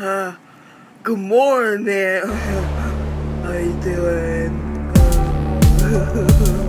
huh. good morning. How you doing?